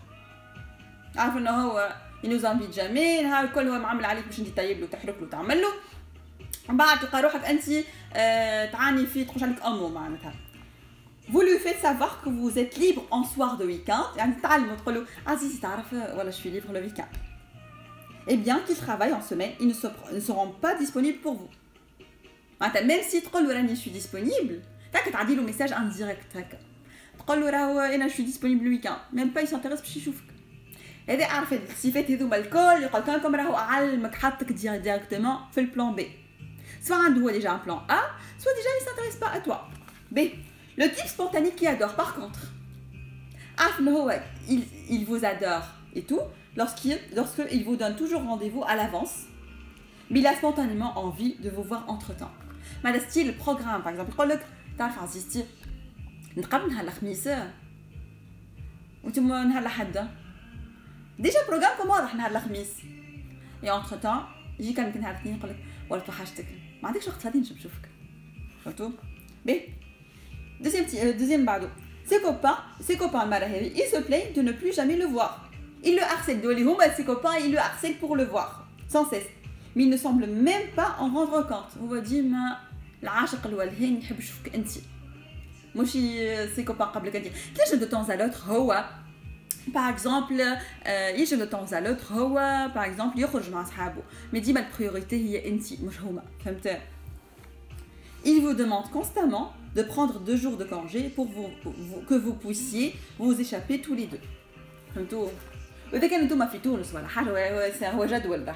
عارف انه هو il nous invite jamais نهار الكل هو معمل عليك باش انت طيب له وتحرك له وتعمل له من بعد تلقى روحك انت آه تعاني فيه تخرج عليك امه معناتها Vous lui faites savoir que vous êtes libre en soir de week-end يعني تعلموا تقول له عزيزي تعرف ولا je suis libre le week-end. Eh bien qu'il travaille en semaine, ils ne, se, ne seront pas disponibles pour vous. معناتها même si تقول له راني je suis disponible تاك تعدي له ميساج انديريكت هكا تقول له راهو انا شو ديسپونيبل ويكاند ميم با يسانتيريس باش يشوفك هذا عارف الصفات هذوما الكل يقول لكم راهو اعلمك حطك ديريكتومون في البلان بي سواء عنده هو ديجا ان بلان ا سواء ديجا il s'intéresse pas à toi B le type spontané qui adore par contre عارف انه هو il, il vous adore et tout lorsqu'il lorsque il vous donne toujours rendez-vous à l'avance mais il a spontanément envie de vous voir entre temps ماذا ستيل programme par exemple يقول لك تعرف عزيزتي نتقابل نهار الخميس وانتم نهار الاحد ديجا بروغرامكم واضح نهار الخميس اي اونتر تان يجي كان نهار الاثنين يقول لك ولا توحشتك ما عندكش وقت غادي نجي نشوفك فهمتوا بي دوزيام تي دوزيام بعدو ses copains ses copains المره هذه ils se plaignent de ne plus jamais le voir il le harcèle دولي هما ses copains ils le harcèlent pour le voir sans cesse mais il ne semble même pas en rendre compte هو ديما العاشق الولهين يحب يشوفك انت ماشي سي كوبان قبلك انت تنجم دو طون لوتر هو باغ اكزومبل يجي دو طون لوتر هو باغ اكزومبل يخرج مع صحابه مي ديما البريوريتي هي انت مش هما فهمت Il vous demande constamment de prendre deux jours de congé pour vous, pour vous, que vous puissiez vous échapper tous les deux. فهمتوا؟ وإذا كان انتم في تونس ولا حاجة هو جدول ده.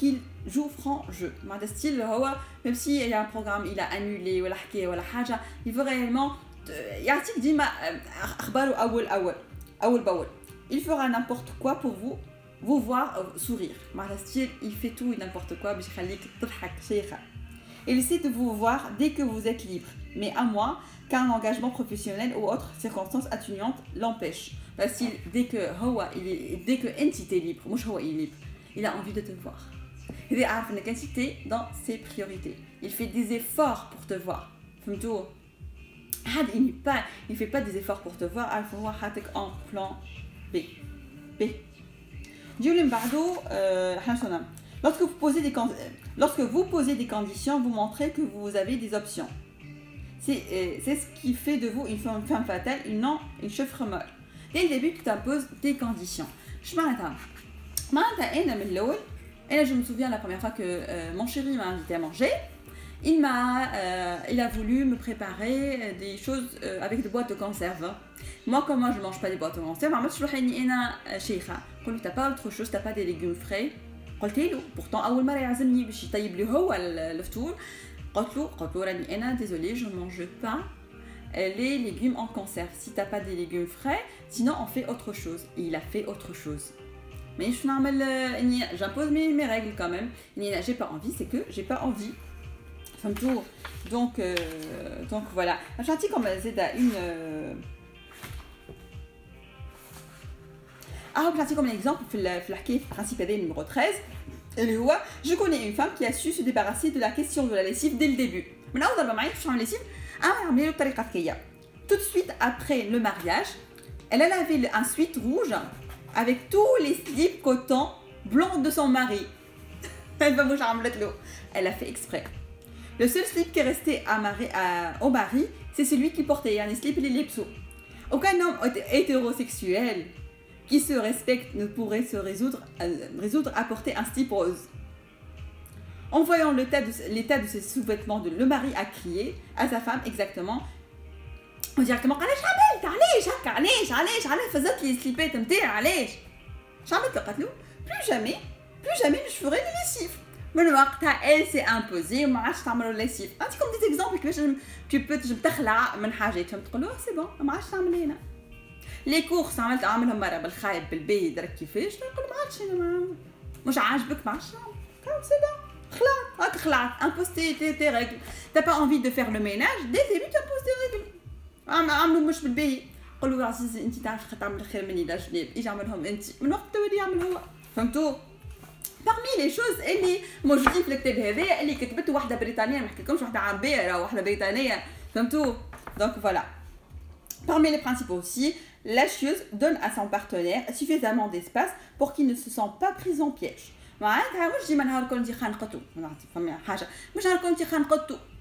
qu'il joue franc jeu. معناتها ستيل هو même si il y a un programme il a annulé ولا حكايه ولا حاجه il veut réellement يعطيك ديما اخباره اول اول اول باول il fera n'importe quoi pour vous vous voir sourire معناتها ستيل il fait tout et n'importe quoi باش يخليك تضحك شيخه il essaie de vous voir dès que vous êtes libre mais à moins qu'un engagement professionnel ou autre circonstance atténuante l'empêche facile dès que هو dès que entité libre مش هو il est libre il a envie de te voir (laughs) il عارف انك انت dans ses priorités il fait des efforts pour te voir فهمتوا هذا il n'est pas il fait pas des efforts pour te voir عارف هو حاطك en plan B B نجيو اللي من بعدو احنا شنو Lorsque vous, posez des, lorsque vous posez des conditions, vous montrez que vous avez des options. C'est ce qui fait de vous une femme, femme fatale, une non, une chevre molle. Dès le début, tu t'imposes des conditions. Je Et je me souviens la première fois que euh, mon chéri m'a invité à manger. Il m'a, euh, il a voulu me préparer des choses euh, avec des boîtes de conserve. Moi, comme moi, je mange pas des boîtes de conserve. Moi, je suis قلت له t'as pas autre chose, t'as pas des légumes frais. قلت له pourtant أول مرة يعزمني باش يطيب لي هو الفطور قلت له قلت له راني انا désolé je mange pas les légumes en conserve si t'as pas des légumes frais sinon on fait autre chose et il a fait autre chose mais je نعمل اني j'impose mes, mes règles quand même اني j'ai pas envie c'est que j'ai pas envie فهمتوا donc euh, donc voilà نعطيكم زيد une اه باش نعطيكم اكزومبل في في الحكايه في البرانسيب هذا numéro 13 اللي هو je connais une femme qui a su se débarrasser de la question de la lessive dès le début من اول ضربه معايا باش نعمل لessive انا نعمل بطريقه ذكيه tout de suite après le mariage elle a lavé un sweat rouge avec tous les slips coton blancs de son mari. (laughs) Elle a fait exprès. Le seul slip qui est resté au mari c'est celui qui portait un slip et les aucun homme hétérosexuel qui se respecte ne pourrait se résoudre, euh, à porter un slip rose. En voyant l'état de, de ses sous-vêtements, le mari a crié à sa femme exactement directement علاش عملت علاش هكا علاش علاش علاش فزت لي السليبات نتاعي علاش اش عملت قالت له plus jamais plus jamais je ferai les lessives من وقتها elle s'est imposée وما عادش تعمل ليسيف نعطيكم دي اكزومبل كيفاش tu peux تخلع من حاجات فهمت تقول له سي بون ما عادش تعمل هنا لي كورس عملت اعملهم مره بالخايب بالباهي درك كيفاش نقول ما عادش انا مش عاجبك ما عادش نعمل سي بون خلعت هاك خلعت امبوز تي تي تي ريغل تا با انفي دو فير لو ميناج دي ديبي تامبوز تي ريغل عملوا مش بالباهي قولوا عزيزي انت تعرفي تعمل خير مني لا جناب اجي اعملهم انت من وقت تولي يعمل هو فهمتوا parmi les choses اللي موجودين في الكتاب هذا اللي كتبته واحده بريطانيه ما نحكيلكمش واحده عربيه راه واحده بريطانيه فهمتوا دونك فوالا parmi les principaux aussi la chieuse donne à son partenaire suffisamment d'espace pour qu'il ne se sente pas pris en piège معناتها مش ديما نهار الكل انت خانقته نعطي فما حاجه مش نهار الكل انت خانقته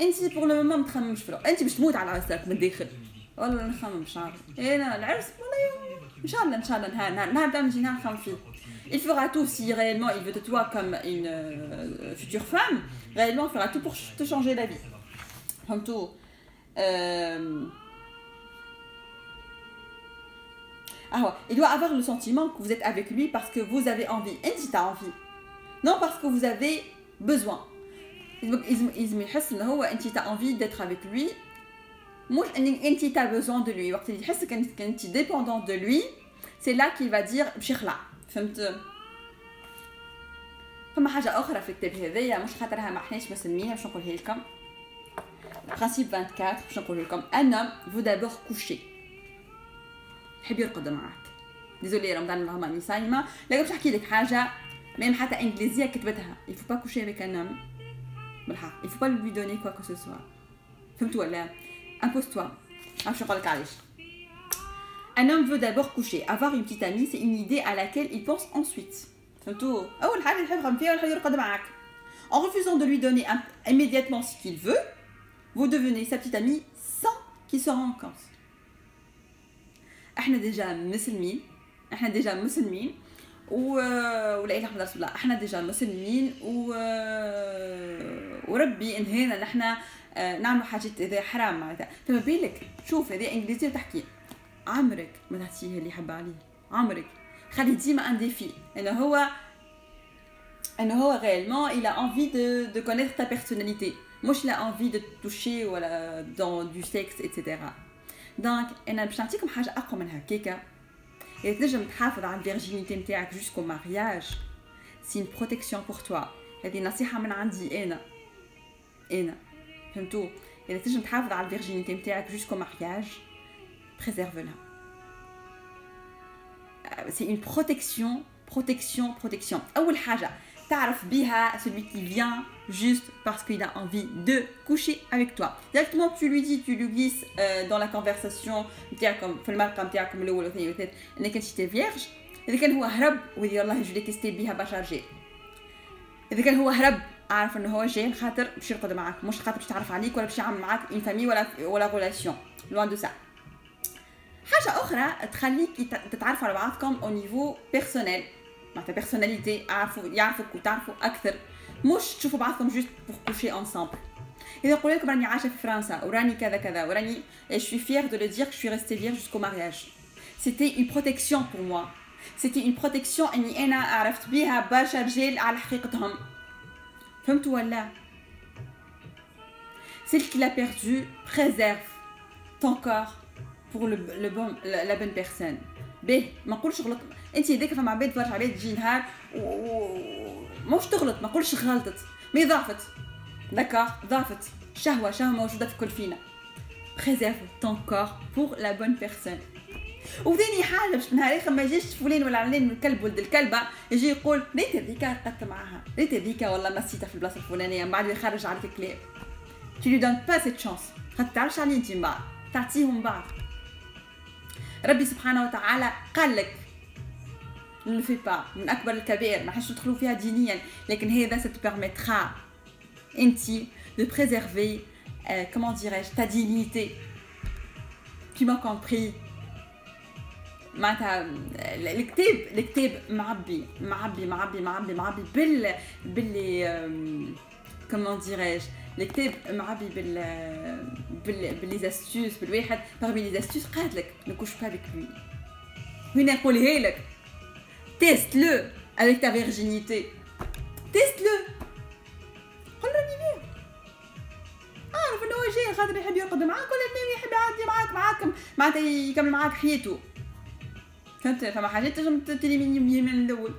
انت بور لو مومون ما تخممش في انت باش تموت على راسك من الداخل والله نخمم مش عارف ايه انا العرس والله ان شاء الله ان شاء الله نهار نهار نهار تاع نجي نخمم فيه Il fera tout si réellement il veut de toi comme une euh, future femme, réellement il fera tout pour te changer la vie. Comme tout. Euh, Ah il doit avoir le sentiment que vous êtes avec lui parce que vous avez envie. Et si t'as envie. Non parce que vous avez besoin. Il me t'as envie d'être avec lui. Moi, tu as besoin de lui. Quand tu es dépendant de lui, c'est là qu'il va dire بشيخلع فهمت فما حاجة أخرى في الكتاب هذايا مش خاطرها ما حناش مسلمين باش نقولها لكم Principe 24 باش نقول لكم Un homme veut d'abord coucher يحب يرقد معك ديزولي رمضان اللهم اني صايمه لكن باش نحكي لك حاجه ميم حتى انجليزيه كتبتها il faut pas coucher avec un homme بالحق il faut pas lui donner quoi que ce soit فهمتوا ولا impose-toi عرفت نقول لك علاش Un homme veut d'abord coucher. Avoir une petite amie, c'est une idée à laquelle il pense ensuite. فهمتوا أول حاجة يحب يخدم فيها ويحب يرقد معك. En refusant de lui donner immédiatement ce qu'il veut, vous devenez sa petite amie sans qu'il se rende compte. احنا ديجا مسلمين احنا ديجا مسلمين و ولا اله الا الله إحنا ديجا مسلمين و وربي انهينا نحن آه، نعمل حاجات اذا حرام معناتها. فما بالك شوف هذه إنجليزية تحكي عمرك ما تعطيه اللي يحب عليه عمرك. خلي ديما ان ديفي إنه هو إنه هو réellement il a envie de de ta personnalité. مش a envie de toucher ولا dans du sexe etc دونك أنا باش نعطيكم حاجة أقوى من هكاكا اذا تنجم تحافظ على الفيرجينيتي نتاعك جوسكو مارياج سي ان بروتيكسيون بور توا هذه نصيحه من عندي انا انا فهمتوا اذا تنجم تحافظ على الفيرجينيتي نتاعك جوسكو مارياج بريزيرفلها سي اون بروتيكسيون بروتيكسيون بروتيكسيون اول حاجه تعرف بها celui qui vient juste parce qu'il a envie de coucher avec toi. Directement, tu lui dis, tu lui glisses euh, dans la conversation, comme في المرقم تاعكم الاول والثاني والثالث انك انت vierge. اذا كان هو هرب ويدي والله جو ديتيستي بها باش ارجع. اذا كان هو هرب اعرف انه هو جاي خاطر باش يرقد معاك مش خاطر باش يتعرف عليك ولا باش يعمل معاك اون فامي ولا ولا ريلاسيون لوان دو سا حاجه اخرى تخليك تتعرفوا على بعضكم او نيفو بيرسونيل معناتها بيرسوناليتي يعرفوا يعرفوك وتعرفوا اكثر مش تشوفوا بعضكم جوست بور كوشي انسامبل اذا قلت لكم راني عايشه في فرنسا وراني كذا كذا وراني je suis fière de le dire que je suis restée vierge jusqu'au mariage c'était une protection pour moi c'était une protection اني انا عرفت بيها برشا رجال على حقيقتهم فهمتوا ولا celle qui l'a perdu préserve ton corps pour le, le bon la, la bonne personne به ما نقولش غلط انت يديك فما عباد برشا عباد تجي نهار و مش تغلط ما نقولش غلطت. مي ضعفت. داكور ضعفت. شهوة شهوة موجودة في كل فينا. Préserve ton corps pour la bonne personne. وثاني حاجة باش نهار آخر ما يجيش فلان ولا علان من الكلب ولد الكلبة يجي يقول ريت هذيك رقدت معاها. ريت هذيك والله مسيتها في البلاصة الفلانية من بعد يخرج عليك كلام tu lui donnes pas cette chance. خاطر تعرفش عليه انت من بعد. تعطيهم بعض. ربي سبحانه وتعالى قال لك ne fais pas من اكبر الكبائر ما حش تدخلوا فيها دينيا لكن هذا ça te permettra انت de préserver euh, comment dirais-je ta dignité tu m'as compris معناتها الكتاب الكتاب معبي معبي معبي معبي معبي بال باللي كومون ديريج الكتاب معبي بال بال باللي زاستوس بالواحد parmi les astuces قالت لك ne couche pas avec lui وين نقولها لك تيست لو avec ta virginité تيست لو قول راني بيه اعرف انه هو جاي خاطر يحب يرقد معاك ولا انه يحب يعدي معاك معاك معناتها يكمل معاك حياته فهمت فما حاجات تنجم تليميني من الاول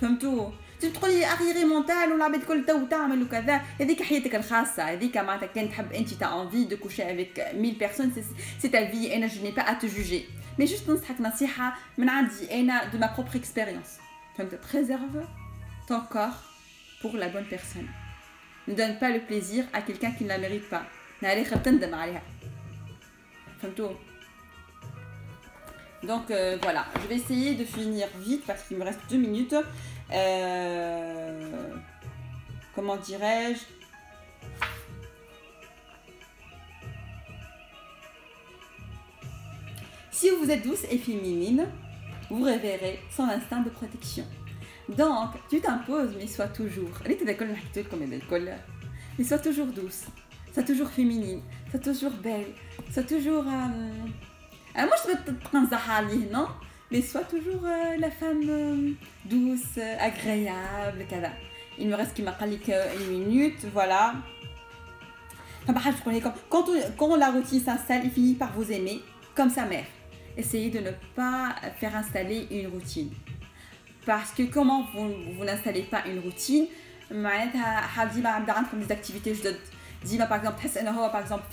فهمتوا تجي تقول لي اخي مونتال والعباد الكل تو تعمل وكذا هذيك حياتك الخاصه هذيك معناتها كان تحب انت تا انفي دو كوشي افيك 1000 بيرسون سي تا في انا جو ني با ا تو جوجي مي جوست ننصحك نصيحه من عندي انا دو ما بروبر اكسبيريونس فهمت بريزيرف ton corps pour la bonne personne ne donne pas le plaisir à quelqu'un qui ne la mérite pas نهار اخر تندم عليها فهمتوا Donc euh, voilà, je vais essayer de finir vite parce qu'il me reste deux minutes. Euh, comment dirais-je? Si vous êtes douce et féminine, vous révérez son instinct de protection. Donc, tu t'imposes, mais sois toujours. Mais sois toujours douce, sois toujours féminine, sois toujours belle, sois toujours. Euh, moi, je te non? mais sois toujours euh, la femme euh, douce, euh, agréable, etc. Il me reste qui m'a parlé qu'une minute, voilà. Bah, quand, quand la routine s'installe, il finit par vous aimer, comme sa mère. Essayez de ne pas faire installer une routine. Parce que comment vous, n'installez pas une routine, bah, des activités, je dis bah, par exemple, par exemple,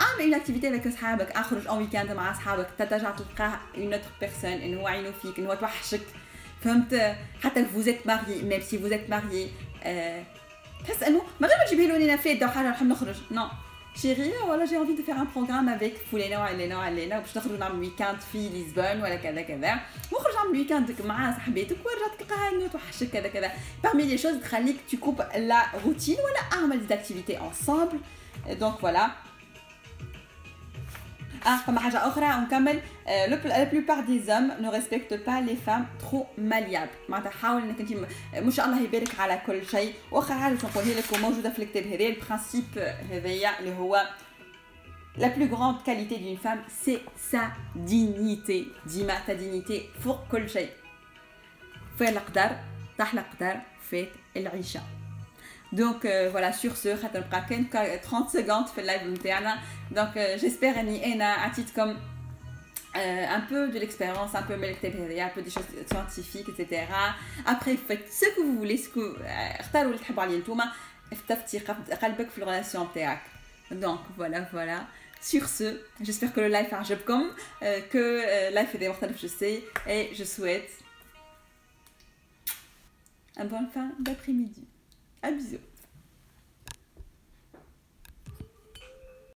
حاجة أعمل اون اكتيفيتي افيك أصحابك أخرج اون ويكاند مع أصحابك ترجع تلقاه اون اوتر بيرسون إنه هو عينه فيك إنه هو توحشك. فهمت؟ حتى فوزيت ماري ميم سي فوزيت ماري تحس إنه ما غير ما تجيبها له أنا فايده وحاجه نحب نخرج. نو شيري ولا جي انفي دو فير ان بروغرام افيك فلانة وعلانة وعلانة باش نخرجوا نعمل ويكاند في لشبون ولا كذا كذا. ونخرج نعمل ويكاند مع صاحباتك ورجع تلقاها انه توحشك كذا كذا. Parmi les choses تخليك coupes la routine ولا أعمل des activités ensemble. Donc voilà. Ah, فما حاجة أخرى ونكمل la plupart des hommes ne respectent pas les femmes trop malléables معناتها حاول انك انت مش الله يبارك على كل شيء واخر حاجة باش نقولها لك وموجودة في الكتاب هذا البرانسيب هذايا اللي هو La plus grande qualité d'une femme, c'est sa dignité. ديما ta dignité فوق كل شيء. فوق القدر تحت القدر فات العيشة. Donc euh, voilà, sur ce, 30 euh, secondes fait le live Donc euh, j'espère Annie à titre comme euh, un peu de l'expérience, un peu un choses scientifiques, etc. Après, faites ce que vous voulez, ce que vous voulez, Donc voilà, voilà. Sur ce, j'espère que le live a comme que live est je sais, et je souhaite un bon fin d'après-midi. À.